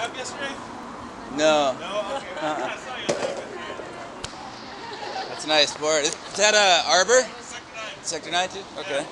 up yesterday? No. No? Okay. Uh-uh. That's a nice sport. Is that uh, Arbor? Sector 9. Sector 9 too? Okay.